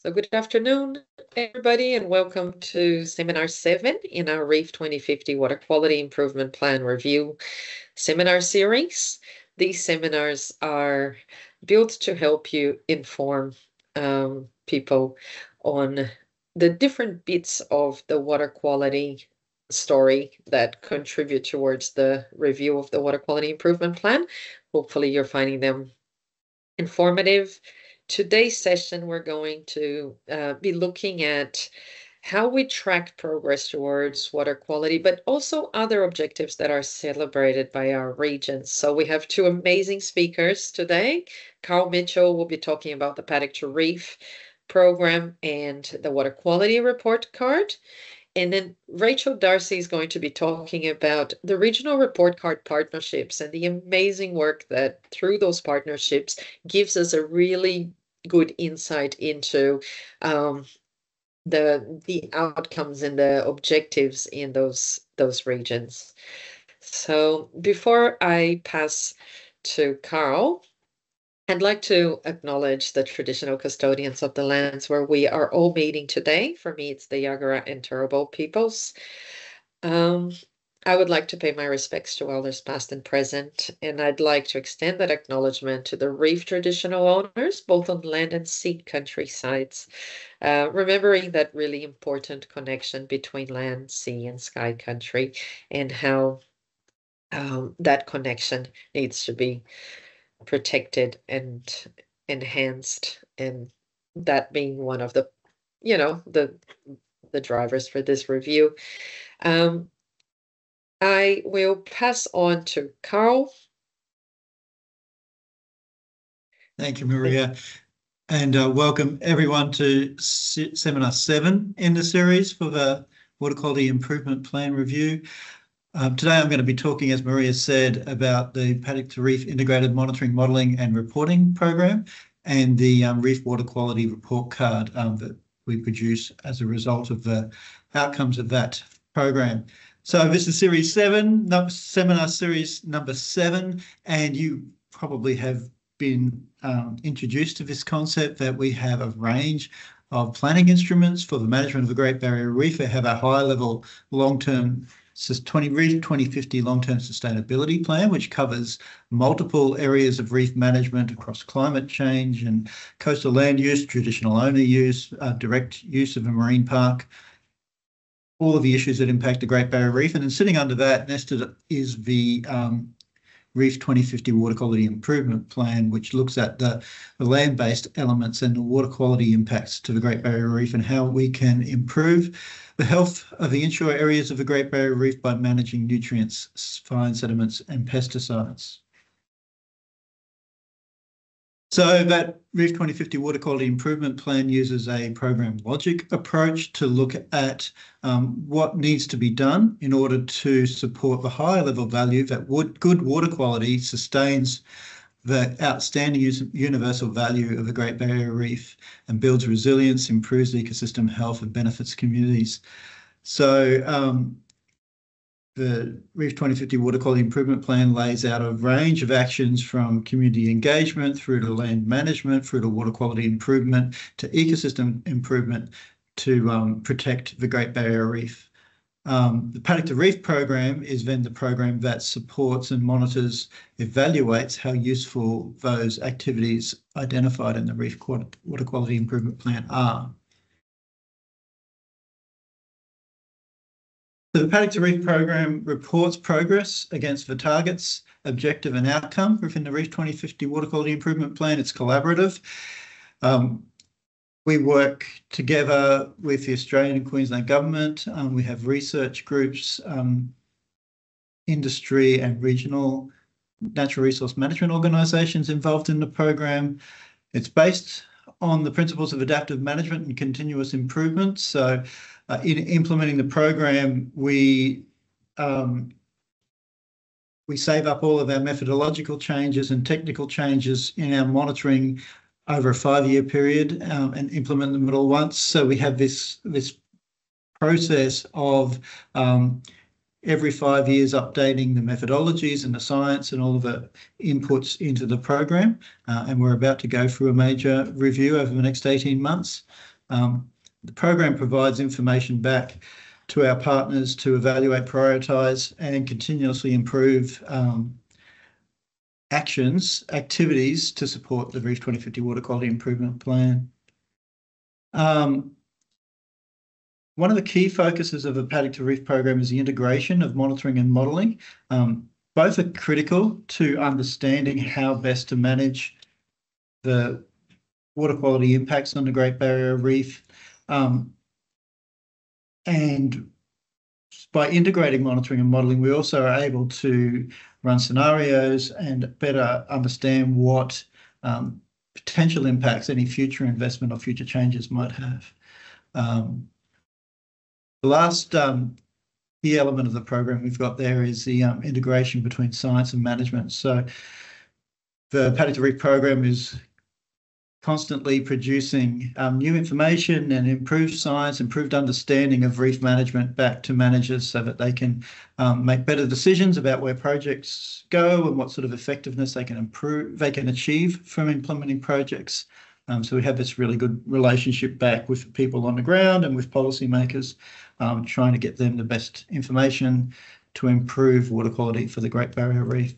So good afternoon, everybody, and welcome to Seminar 7 in our REEF 2050 Water Quality Improvement Plan Review seminar series. These seminars are built to help you inform um, people on the different bits of the water quality story that contribute towards the review of the Water Quality Improvement Plan. Hopefully you're finding them informative, today's session, we're going to uh, be looking at how we track progress towards water quality, but also other objectives that are celebrated by our regions. So we have two amazing speakers today. Carl Mitchell will be talking about the Paddock to Reef program and the water quality report card. And then Rachel Darcy is going to be talking about the regional report card partnerships and the amazing work that through those partnerships gives us a really good insight into um, the the outcomes and the objectives in those those regions. So before I pass to Carl, I'd like to acknowledge the traditional custodians of the lands where we are all meeting today. For me, it's the Yagara and Turrbal peoples. Um, I would like to pay my respects to elders past and present, and I'd like to extend that acknowledgement to the reef traditional owners, both on land and sea countrysides, uh, remembering that really important connection between land, sea, and sky country, and how um, that connection needs to be protected and enhanced, and that being one of the, you know, the the drivers for this review. Um, I will pass on to Carl. Thank you, Maria. And uh, welcome everyone to se Seminar 7 in the series for the Water Quality Improvement Plan Review. Um, today I'm going to be talking, as Maria said, about the Paddock to Reef Integrated Monitoring, Modelling and Reporting Program and the um, Reef Water Quality Report Card um, that we produce as a result of the outcomes of that program. So this is series seven, seminar series number seven, and you probably have been um, introduced to this concept that we have a range of planning instruments for the management of the Great Barrier Reef. We have a high level long-term 20, Reef 2050 long-term sustainability plan, which covers multiple areas of reef management across climate change and coastal land use, traditional owner use, uh, direct use of a marine park, all of the issues that impact the Great Barrier Reef. And then sitting under that, nested is the um, Reef 2050 Water Quality Improvement Plan, which looks at the, the land-based elements and the water quality impacts to the Great Barrier Reef and how we can improve the health of the inshore areas of the Great Barrier Reef by managing nutrients, fine sediments and pesticides. So that Reef 2050 Water Quality Improvement Plan uses a program logic approach to look at um, what needs to be done in order to support the higher level value that good water quality sustains the outstanding universal value of the Great Barrier Reef and builds resilience, improves ecosystem health and benefits communities. So um, the Reef 2050 Water Quality Improvement Plan lays out a range of actions from community engagement through to land management, through to water quality improvement, to ecosystem improvement to um, protect the Great Barrier Reef. Um, the Paddock to Reef program is then the program that supports and monitors, evaluates how useful those activities identified in the Reef Water Quality Improvement Plan are. The Paddock to Reef program reports progress against the targets, objective and outcome within the Reef 2050 Water Quality Improvement Plan. It's collaborative. Um, we work together with the Australian and Queensland government. Um, we have research groups, um, industry and regional natural resource management organisations involved in the program. It's based on the principles of adaptive management and continuous improvement. So in implementing the program, we um, we save up all of our methodological changes and technical changes in our monitoring over a five-year period um, and implement them all once. So we have this this process of um, every five years updating the methodologies and the science and all of the inputs into the program. Uh, and we're about to go through a major review over the next 18 months. Um, the program provides information back to our partners to evaluate, prioritise and continuously improve um, actions, activities to support the Reef 2050 Water Quality Improvement Plan. Um, one of the key focuses of the Paddock to Reef program is the integration of monitoring and modelling. Um, both are critical to understanding how best to manage the water quality impacts on the Great Barrier Reef. Um, and by integrating monitoring and modelling, we also are able to run scenarios and better understand what um, potential impacts any future investment or future changes might have. Um, the last um, key element of the program we've got there is the um, integration between science and management. So the Paddock to Reef program is constantly producing um, new information and improved science, improved understanding of reef management back to managers so that they can um, make better decisions about where projects go and what sort of effectiveness they can improve, they can achieve from implementing projects. Um, so we have this really good relationship back with people on the ground and with policymakers, um, trying to get them the best information to improve water quality for the Great Barrier Reef.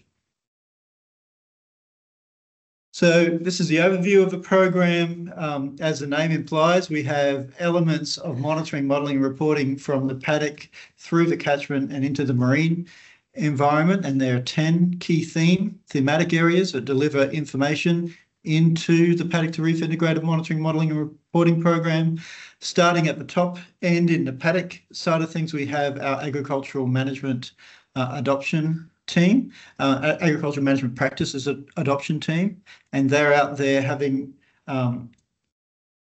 So this is the overview of the program. Um, as the name implies, we have elements of monitoring, modelling and reporting from the paddock through the catchment and into the marine environment. And there are 10 key theme, thematic areas that deliver information into the Paddock to Reef Integrated Monitoring, Modelling and Reporting Program. Starting at the top end in the paddock side of things, we have our agricultural management uh, adoption team, uh, agricultural management practices adoption team, and they're out there having um,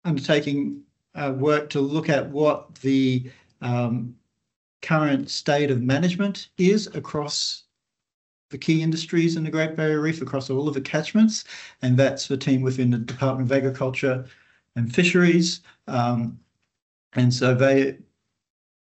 undertaking uh, work to look at what the um, current state of management is across the key industries in the Great Barrier Reef across all of the catchments, and that's the team within the Department of Agriculture and Fisheries. Um, and so they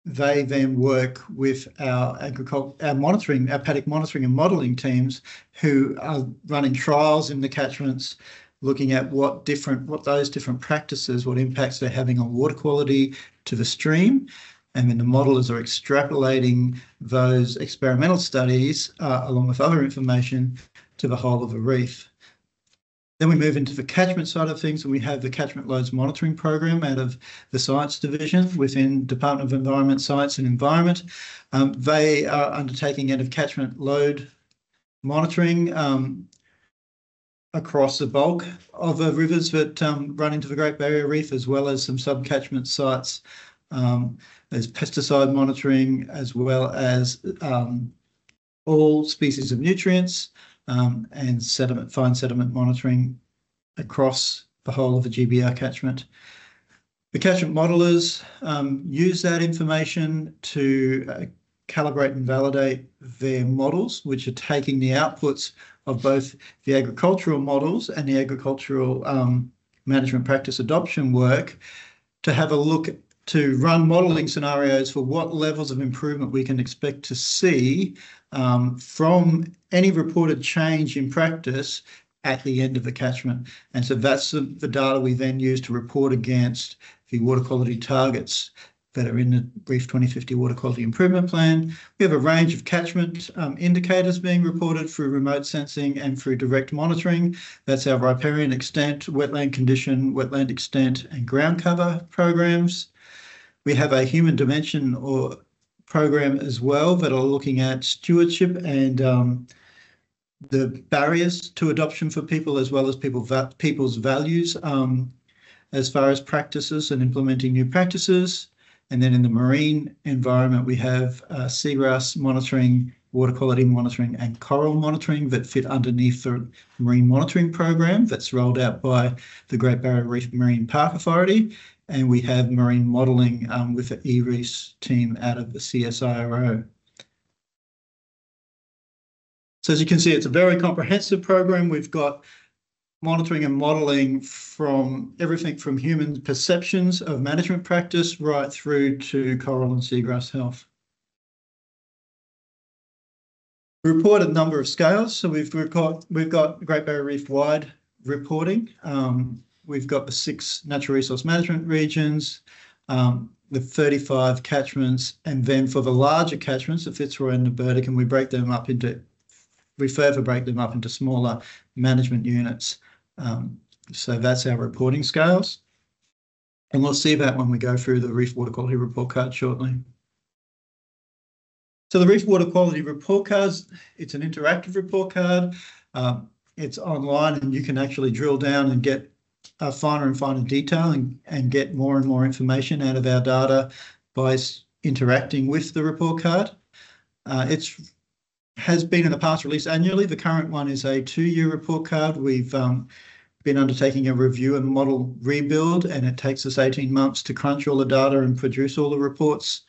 they then work with our agriculture, our monitoring, our paddock monitoring and modelling teams who are running trials in the catchments, looking at what different, what those different practices, what impacts they're having on water quality to the stream, and then the modelers are extrapolating those experimental studies uh, along with other information to the whole of a reef. Then we move into the catchment side of things and we have the catchment loads monitoring program out of the science division within Department of Environment, Science and Environment. Um, they are undertaking end of catchment load monitoring um, across the bulk of the rivers that um, run into the Great Barrier Reef as well as some sub-catchment sites um, there's pesticide monitoring as well as um, all species of nutrients um, and sediment, fine sediment monitoring across the whole of the GBR catchment. The catchment modelers um, use that information to uh, calibrate and validate their models, which are taking the outputs of both the agricultural models and the agricultural um, management practice adoption work to have a look to run modelling scenarios for what levels of improvement we can expect to see um, from any reported change in practice at the end of the catchment. And so that's the, the data we then use to report against the water quality targets that are in the Reef 2050 Water Quality Improvement Plan. We have a range of catchment um, indicators being reported through remote sensing and through direct monitoring. That's our riparian extent, wetland condition, wetland extent and ground cover programs. We have a human dimension or program as well that are looking at stewardship and um, the barriers to adoption for people as well as people va people's values um, as far as practices and implementing new practices. And then in the marine environment, we have uh, seagrass monitoring, water quality monitoring and coral monitoring that fit underneath the marine monitoring program that's rolled out by the Great Barrier Reef Marine Park Authority and we have marine modelling um, with the eReefs team out of the CSIRO. So as you can see, it's a very comprehensive program. We've got monitoring and modelling from everything from human perceptions of management practice right through to coral and seagrass health. We report a number of scales. So we've got we've got Great Barrier Reef wide reporting. Um, we've got the six natural resource management regions, um, the 35 catchments, and then for the larger catchments, the Fitzroy and the Burdekin, we break them up into we further break them up into smaller management units. Um, so that's our reporting scales. And we'll see that when we go through the Reef Water Quality Report card shortly. So the Reef Water Quality Report cards, it's an interactive report card. Um, it's online and you can actually drill down and get a finer and finer detail and, and get more and more information out of our data by interacting with the report card. Uh, it's has been in the past released annually. The current one is a two-year report card. We've um, been undertaking a review and model rebuild, and it takes us 18 months to crunch all the data and produce all the reports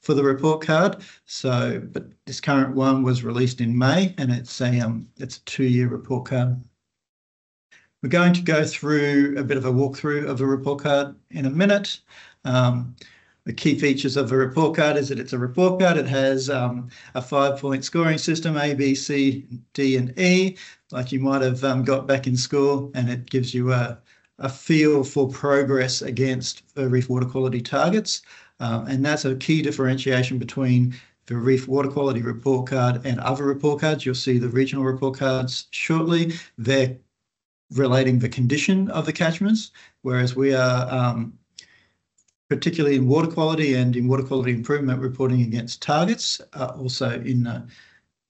for the report card. So, but this current one was released in May, and it's a um, it's a two-year report card. We're going to go through a bit of a walkthrough of the report card in a minute. Um, the key features of the report card is that it's a report card. It has um, a five-point scoring system, A, B, C, D, and E, like you might have um, got back in school, and it gives you a, a feel for progress against the reef water quality targets. Um, and that's a key differentiation between the Reef Water Quality Report Card and other report cards. You'll see the regional report cards shortly. They're relating the condition of the catchments, whereas we are um, particularly in water quality and in water quality improvement reporting against targets. Uh, also in the,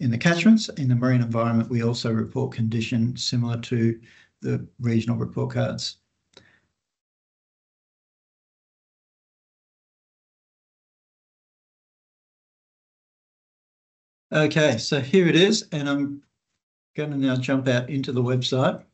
in the catchments, in the marine environment, we also report condition similar to the regional report cards. Okay, so here it is, and I'm going to now jump out into the website.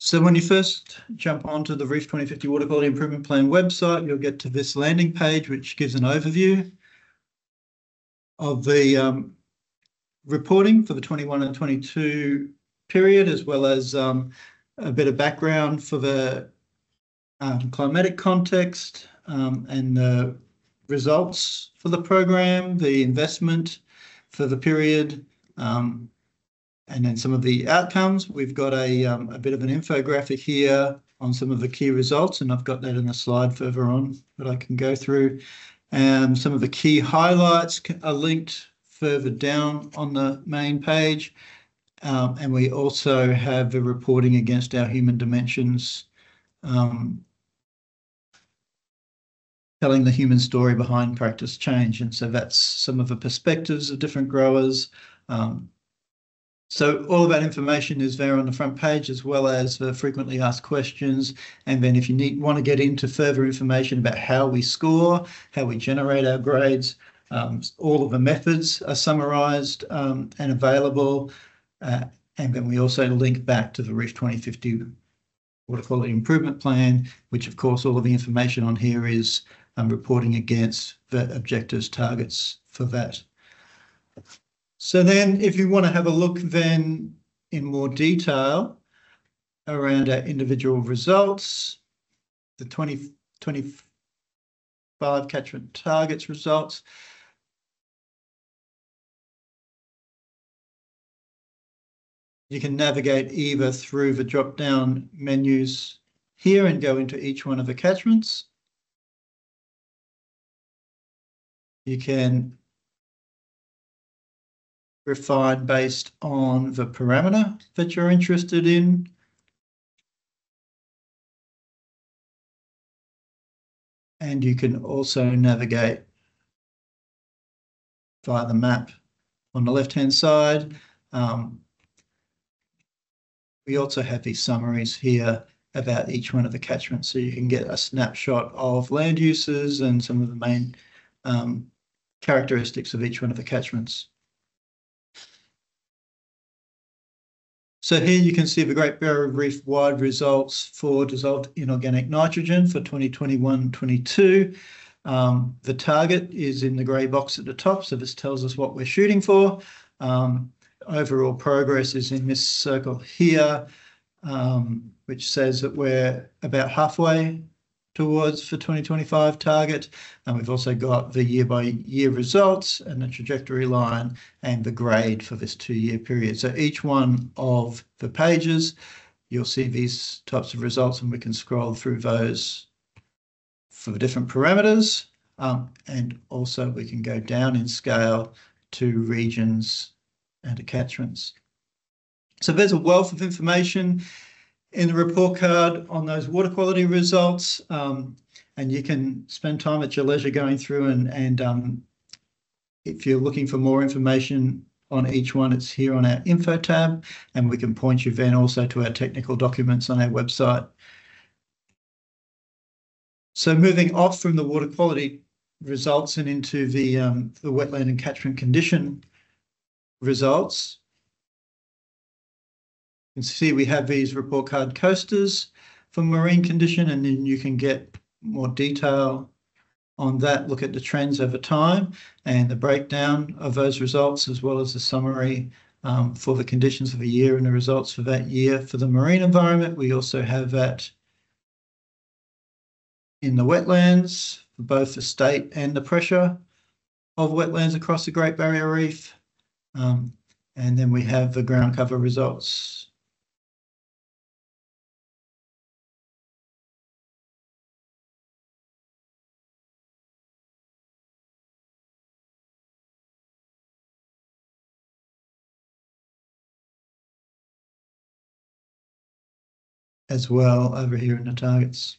So when you first jump onto the Reef 2050 Water Quality Improvement Plan website, you'll get to this landing page, which gives an overview of the um, reporting for the 21 and 22 period, as well as um, a bit of background for the um, climatic context um, and the results for the program, the investment for the period, um, and then some of the outcomes. We've got a, um, a bit of an infographic here on some of the key results, and I've got that in a slide further on that I can go through. And some of the key highlights are linked further down on the main page. Um, and we also have the reporting against our human dimensions, um, telling the human story behind practice change. And so that's some of the perspectives of different growers. Um, so all of that information is there on the front page, as well as the frequently asked questions. And then if you need want to get into further information about how we score, how we generate our grades, um, all of the methods are summarised um, and available. Uh, and then we also link back to the Reef 2050 Water Quality Improvement Plan, which of course all of the information on here is um, reporting against the objectives targets for that. So then if you want to have a look then in more detail around our individual results, the 2025 catchment targets results, You can navigate either through the drop-down menus here and go into each one of the catchments. You can refine based on the parameter that you're interested in. And you can also navigate via the map on the left-hand side. Um, we also have these summaries here about each one of the catchments, so you can get a snapshot of land uses and some of the main um, characteristics of each one of the catchments. So here you can see the Great Barrier Reef wide results for dissolved inorganic nitrogen for 2021-22. Um, the target is in the grey box at the top, so this tells us what we're shooting for. Um, overall progress is in this circle here, um, which says that we're about halfway towards for 2025 target. And we've also got the year by year results and the trajectory line and the grade for this two year period. So each one of the pages, you'll see these types of results and we can scroll through those for the different parameters. Um, and also we can go down in scale to regions and catchments. So there's a wealth of information in the report card on those water quality results. Um, and you can spend time at your leisure going through and, and um, if you're looking for more information on each one, it's here on our info tab, and we can point you then also to our technical documents on our website. So moving off from the water quality results and into the, um, the wetland and catchment condition results, can see we have these report card coasters for marine condition, and then you can get more detail on that, look at the trends over time and the breakdown of those results, as well as the summary um, for the conditions of the year and the results for that year. For the marine environment, we also have that in the wetlands for both the state and the pressure of wetlands across the Great Barrier Reef. Um, and then we have the ground cover results as well over here in the targets.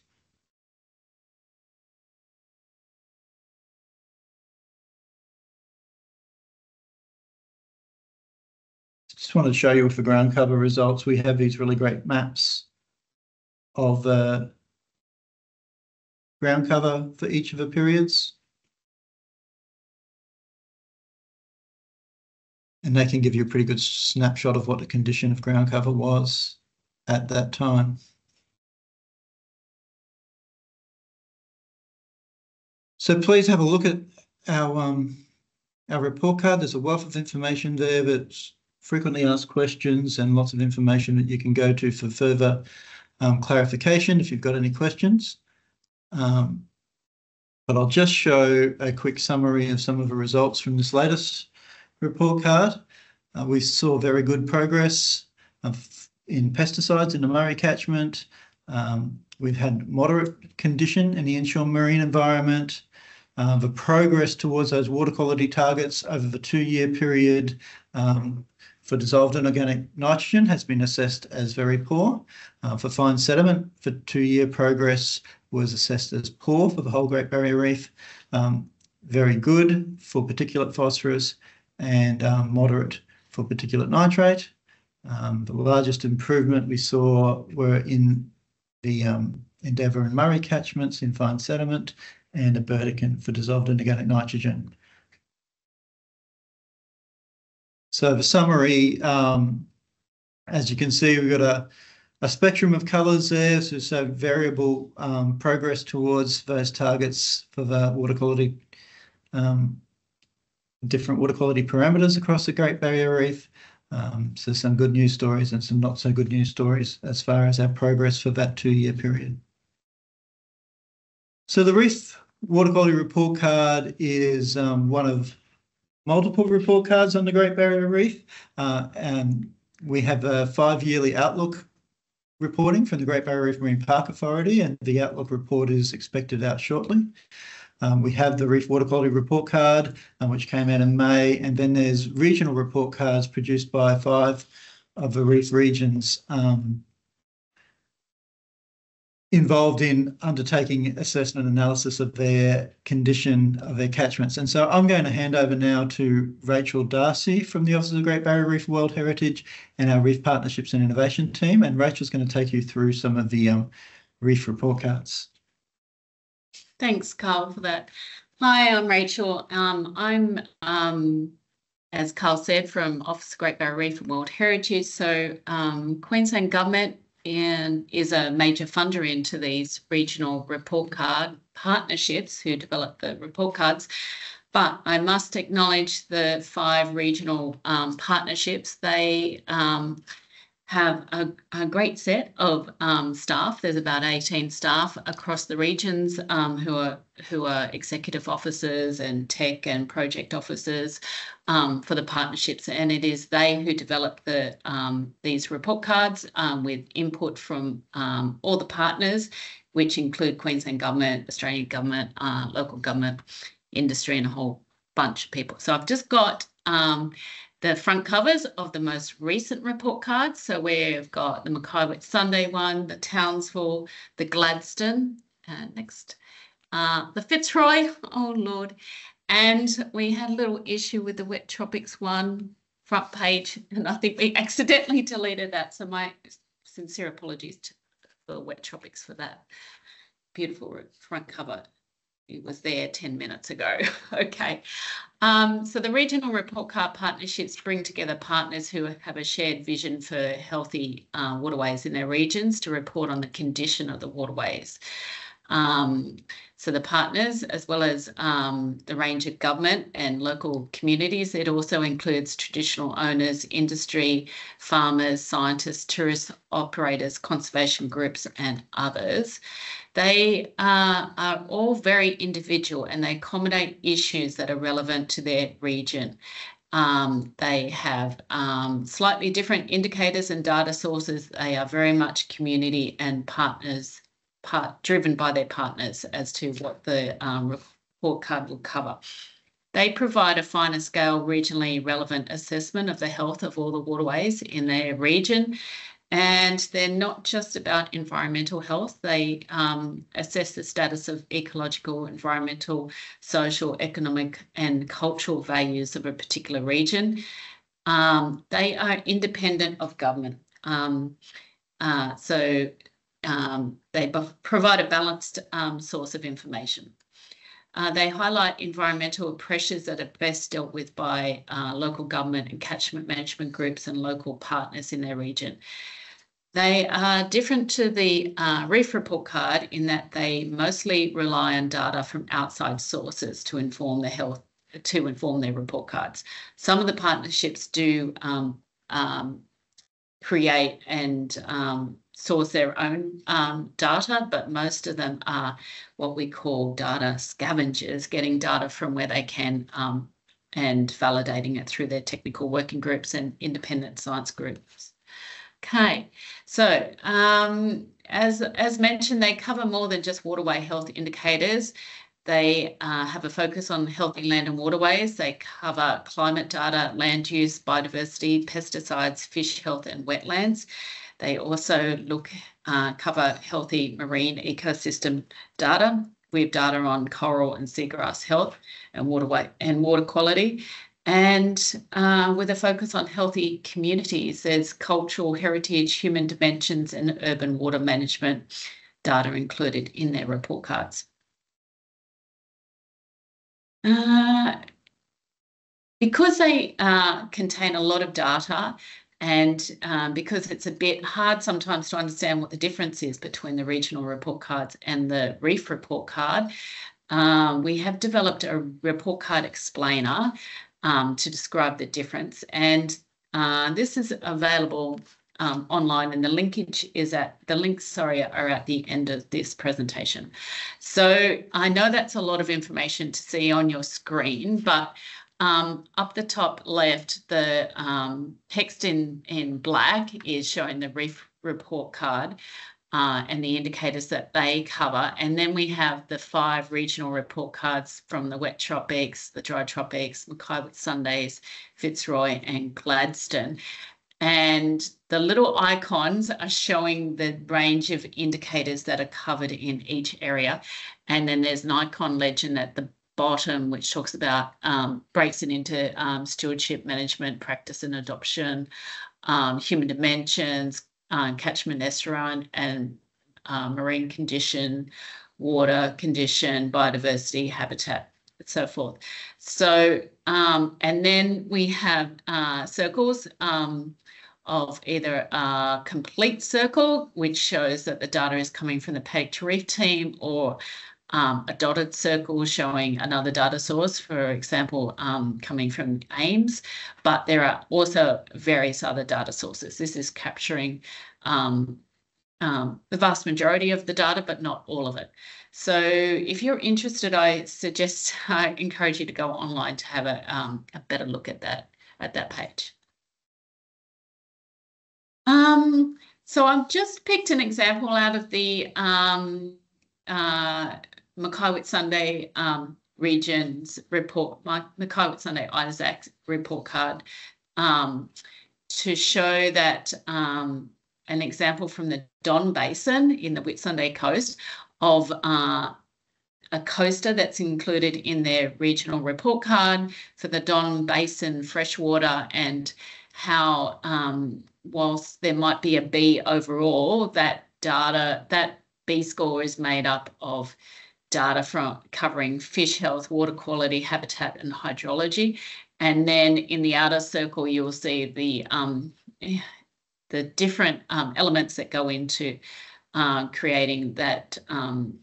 Just wanted to show you with the ground cover results, we have these really great maps of the ground cover for each of the periods. And they can give you a pretty good snapshot of what the condition of ground cover was at that time. So please have a look at our um, our report card. There's a wealth of information there that's frequently asked questions and lots of information that you can go to for further um, clarification if you've got any questions. Um, but I'll just show a quick summary of some of the results from this latest report card. Uh, we saw very good progress in pesticides in the Murray catchment. Um, we've had moderate condition in the inshore marine environment. Uh, the progress towards those water quality targets over the two-year period um, for dissolved inorganic nitrogen has been assessed as very poor. Uh, for fine sediment, for two-year progress was assessed as poor for the whole Great Barrier Reef. Um, very good for particulate phosphorus and um, moderate for particulate nitrate. Um, the largest improvement we saw were in the um, Endeavour and Murray catchments in fine sediment and a Burdekin for dissolved inorganic nitrogen. So the summary, um, as you can see, we've got a, spectrum of colours there, so, variable progress towards those targets for the water quality, different water quality parameters across the Great Barrier Reef. Um, so some good news stories and some not so good news stories as far as our progress for that two-year period. So the Reef Water Quality Report Card is um, one of multiple report cards on the Great Barrier Reef. Uh, and we have a five-yearly outlook reporting from the Great Barrier Reef Marine Park Authority, and the outlook report is expected out shortly. Um, we have the Reef Water Quality Report Card, um, which came out in May, and then there's regional report cards produced by five of the reef regions um, involved in undertaking assessment analysis of their condition of their catchments. And so I'm going to hand over now to Rachel Darcy from the Office of the Great Barrier Reef World Heritage and our Reef Partnerships and Innovation team. And Rachel's going to take you through some of the um, reef report cards. Thanks, Carl, for that. Hi, I'm Rachel. Um, I'm, um, as Carl said, from Office of Great Barrier Reef and World Heritage. So um, Queensland Government is a major funder into these regional report card partnerships who develop the report cards. But I must acknowledge the five regional um, partnerships. They um, have a, a, great set of um, staff. There's about 18 staff across the regions um, who are who are executive officers and tech and project officers um, for the partnerships, and it is they who develop the um, these report cards um, with input from um, all the partners, which include Queensland government, Australian government, uh, local government, industry, and a whole bunch of people. So I've just got the front covers of the most recent report cards. So we've got the Mackay Sunday one, the Townsville, the Gladstone, uh, next, uh, the Fitzroy, oh Lord. And we had a little issue with the Wet Tropics one front page, and I think we accidentally deleted that. So my sincere apologies to, for Wet Tropics for that beautiful front cover it was there 10 minutes ago. okay. Um, so the regional report card partnerships bring together partners who have a shared vision for healthy uh, waterways in their regions to report on the condition of the waterways. Um, so the partners, as well as um, the range of government and local communities, it also includes traditional owners, industry, farmers, scientists, tourist operators, conservation groups, and others. They uh, are all very individual and they accommodate issues that are relevant to their region. Um, they have um, slightly different indicators and data sources. They are very much community and partners part driven by their partners as to what the um, report card will cover. They provide a finer scale regionally relevant assessment of the health of all the waterways in their region. And they're not just about environmental health, they um, assess the status of ecological, environmental, social, economic, and cultural values of a particular region. Um, they are independent of government. Um, uh, so um, they provide a balanced um, source of information. Uh, they highlight environmental pressures that are best dealt with by uh, local government and catchment management groups and local partners in their region. They are different to the uh, Reef Report Card in that they mostly rely on data from outside sources to inform the health to inform their report cards. Some of the partnerships do um, um, create and um, source their own um, data, but most of them are what we call data scavengers, getting data from where they can um, and validating it through their technical working groups and independent science groups. Okay, so um, as, as mentioned, they cover more than just waterway health indicators. They uh, have a focus on healthy land and waterways. They cover climate data, land use, biodiversity, pesticides, fish health, and wetlands. They also look uh, cover healthy marine ecosystem data. We have data on coral and seagrass health and waterway and water quality. And uh, with a focus on healthy communities, there's cultural heritage, human dimensions, and urban water management data included in their report cards. Uh, because they uh, contain a lot of data, and um, because it's a bit hard sometimes to understand what the difference is between the regional report cards and the reef report card, um, we have developed a report card explainer um, to describe the difference. And uh, this is available um, online and the linkage is at the links sorry are at the end of this presentation so i know that's a lot of information to see on your screen but um, up the top left, the um, text in, in black is showing the reef report card uh, and the indicators that they cover. And then we have the five regional report cards from the wet tropics, the dry tropics, Mackay Whitsundays, Fitzroy, and Gladstone. And the little icons are showing the range of indicators that are covered in each area. And then there's an icon legend at the bottom, which talks about um, breaks it into um, stewardship, management, practice and adoption, um, human dimensions, uh, catchment and uh, marine condition, water condition, biodiversity, habitat, and so forth. So, um, and then we have uh, circles um, of either a complete circle, which shows that the data is coming from the to Reef team, or um, a dotted circle showing another data source, for example, um, coming from AIMS, but there are also various other data sources. This is capturing um, um, the vast majority of the data, but not all of it. So if you're interested, I suggest, I encourage you to go online to have a, um, a better look at that, at that page. Um, so I've just picked an example out of the uh, Mackay Whitsunday um, regions report, Mackay Whitsunday Isaac report card um, to show that um, an example from the Don Basin in the Whitsunday coast of uh, a coaster that's included in their regional report card for the Don Basin freshwater and how um, whilst there might be a B overall, that data, that B score is made up of data from covering fish health, water quality, habitat, and hydrology. And then in the outer circle, you will see the um, the different um, elements that go into uh, creating that um,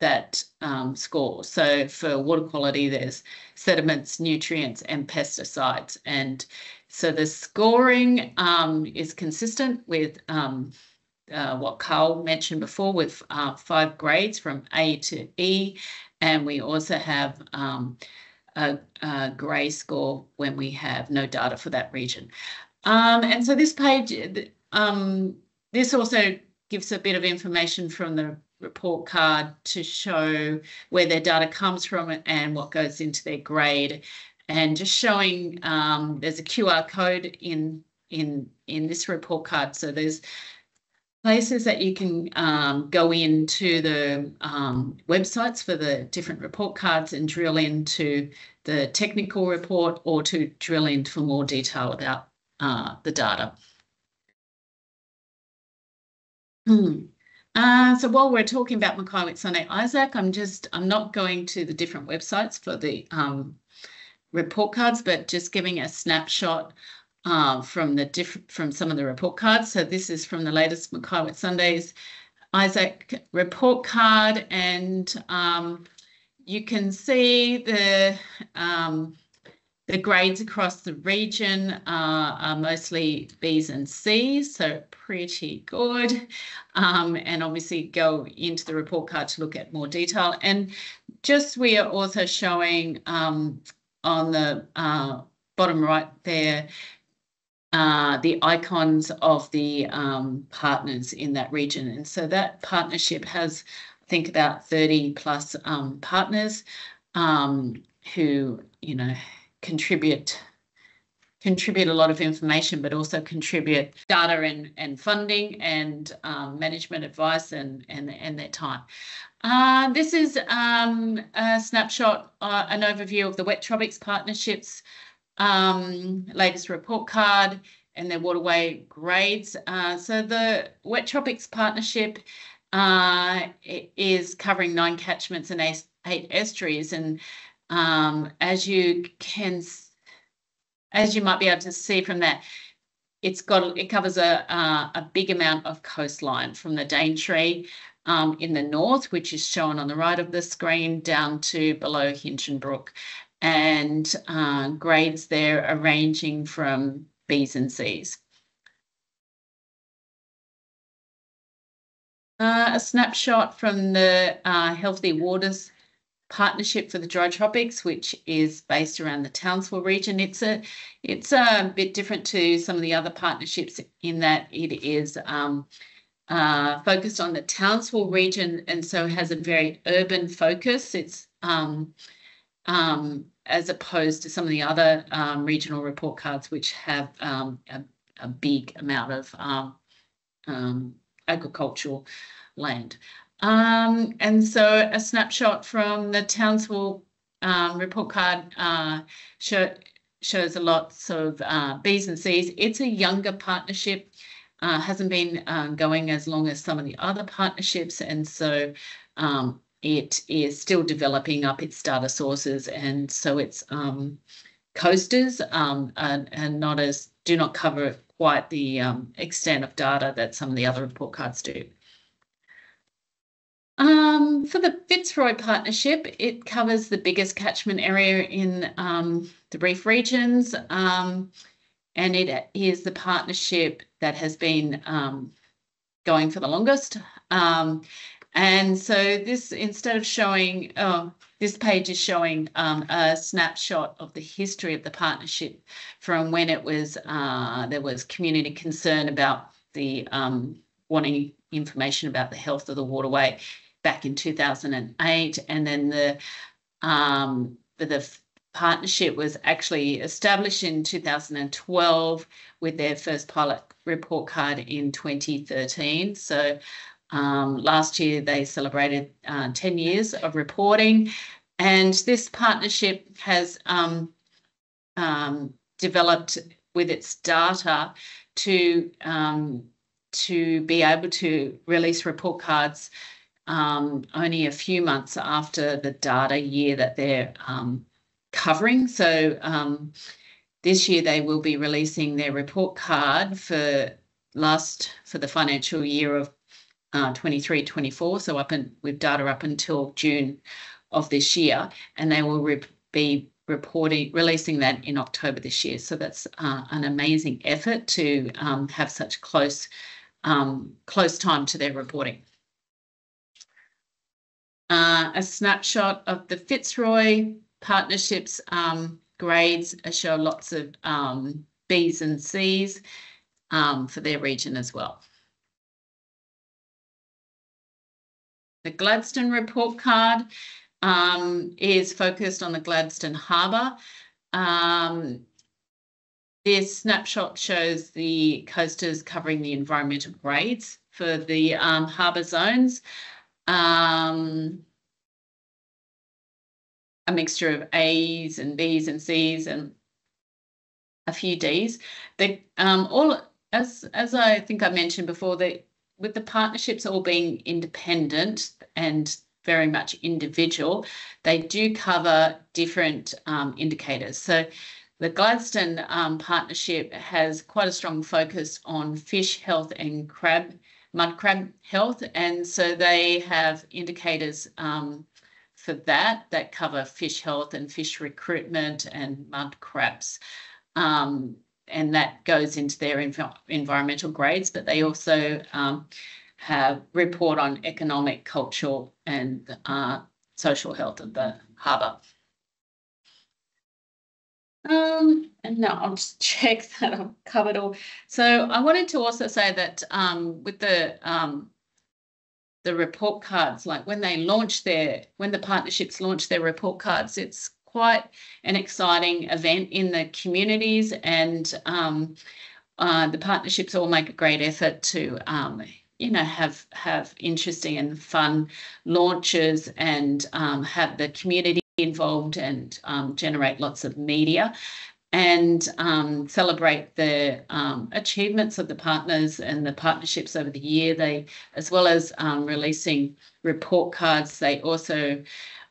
that um, score. So for water quality, there's sediments, nutrients, and pesticides. And so the scoring um, is consistent with um, uh, what Carl mentioned before with uh, five grades from A to E. And we also have um, a, a grey score when we have no data for that region. Um, and so this page, um, this also gives a bit of information from the report card to show where their data comes from and what goes into their grade and just showing um, there's a QR code in in in this report card so there's places that you can um, go into the um, websites for the different report cards and drill into the technical report or to drill in for more detail about uh, the data. Hmm. Uh, so while we're talking about Mackay Whitsunday Isaac, I'm just, I'm not going to the different websites for the um, report cards, but just giving a snapshot uh, from the different, from some of the report cards. So this is from the latest Mackay Whitsundays Isaac report card, and um, you can see the um, the grades across the region are, are mostly Bs and Cs, so pretty good. Um, and obviously go into the report card to look at more detail. And just we are also showing um, on the uh, bottom right there uh, the icons of the um, partners in that region. And so that partnership has, I think, about 30 plus um, partners um, who, you know, contribute contribute a lot of information, but also contribute data and, and funding and um, management advice and, and, and their time. Uh, this is um, a snapshot, uh, an overview of the Wet Tropics Partnerships um, latest report card and their waterway grades. Uh, so the Wet Tropics Partnership uh, is covering nine catchments and eight, estuaries and um, as you can, as you might be able to see from that, it's got it covers a uh, a big amount of coastline from the Daintree um, in the north, which is shown on the right of the screen, down to below Hinchinbrook, and uh, grades there are ranging from Bs and Cs. Uh, a snapshot from the uh, Healthy Waters partnership for the dry tropics, which is based around the Townsville region. It's a it's a bit different to some of the other partnerships in that it is um, uh, focused on the Townsville region and so has a very urban focus. It's um, um, as opposed to some of the other um, regional report cards, which have um, a, a, big amount of um, agricultural land. Um, and so a snapshot from the Townsville um, report card uh, show, shows a lot of uh, Bs and Cs. It's a younger partnership, uh, hasn't been uh, going as long as some of the other partnerships. And so um, it is still developing up its data sources. And so it's um, coasters um, and, and not as do not cover quite the um, extent of data that some of the other report cards do. Um, for the Fitzroy Partnership, it covers the biggest catchment area in um, the reef regions, um, and it is the partnership that has been um, going for the longest. Um, and so this, instead of showing, oh, this page is showing um, a snapshot of the history of the partnership from when it was, uh, there was community concern about the wanting information about the health of the waterway back in 2008, and then the um, the partnership was actually established in 2012 with their first pilot report card in 2013. So um, last year they celebrated uh, 10 years of reporting, and this partnership has um, um, developed with its data to um, to be able to release report cards um, only a few months after the data year that they're um, covering. So this year they will be releasing their report card for last for the financial year of uh, 23 24 so up and with data up until june of this year and they will re- be reporting releasing that in october this year so that's uh, an amazing effort to um, have such close um, close time to their reporting uh, a snapshot of the Fitzroy partnerships um, grades show lots of um, Bs and Cs um, for their region as well. The Gladstone report card um, is focused on the Gladstone Harbour. Um, this snapshot shows the coasters covering the environmental grades for the um, harbour zones um, a mixture of A's and B's and C's and a few D's. They um, all, as as I think I mentioned before, that with the partnerships all being independent and very much individual, they do cover different um, indicators. So the Gladstone um, partnership has quite a strong focus on fish health and crab mud crab health. And so they have indicators um, for that that cover fish health and fish recruitment and mud crabs. Um, and that goes into their env environmental grades, but they also um, have report on economic, cultural, and uh, social health of the harbour. Um, and now I'll just check that I've covered all. So I wanted to also say that um, with the um, the report cards, like when they launch their, when the partnerships launch their report cards, it's quite an exciting event in the communities and um, uh, the partnerships all make a great effort to um, you know have have interesting and fun launches and um, have the community involved and um, generate lots of media and um, celebrate the um, achievements of the partners and the partnerships over the year. They, as well as um, releasing report cards, they also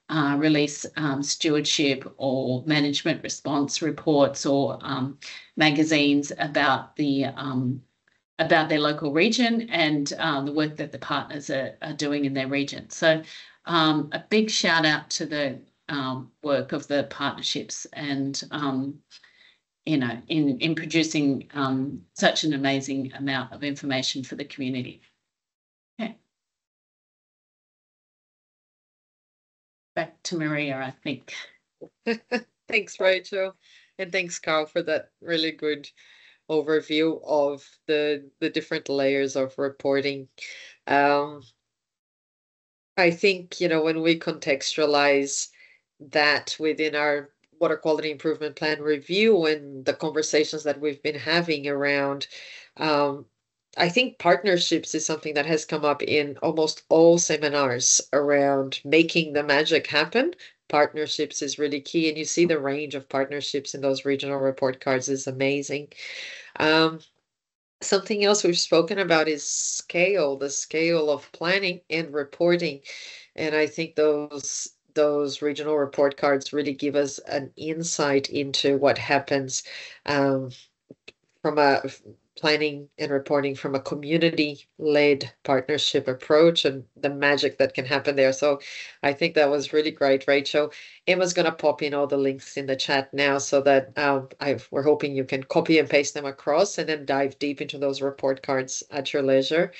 uh, release um, stewardship or management response reports or um, magazines about the about their local region and uh, the work that the partners are, are doing in their region. So um, a big shout out to the um, work of the partnerships and um, you know in in producing um, such an amazing amount of information for the community. Back to Maria, I think. thanks, Rachel, and thanks, Carl, for that really good overview of the the different layers of reporting. Um, I think you know when we contextualize that within our water quality improvement plan review and the conversations that we've been having around um, I think partnerships is something that has come up in almost all seminars around making the magic happen. Partnerships is really key, and you see the range of partnerships in those regional report cards is amazing. Um, something else we've spoken about is scale, the scale of planning and reporting. And I think those those regional report cards really give us an insight into what happens um, from a planning and reporting from a community-led partnership approach and the magic that can happen there. So I think that was really great, Rachel. Emma's going to pop in all the links in the chat now so that um, i we're hoping you can copy and paste them across and then dive deep into those report cards at your leisure.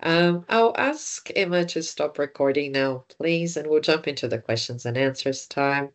Um, I'll ask Emma to stop recording now, please, and we'll jump into the questions and answers time.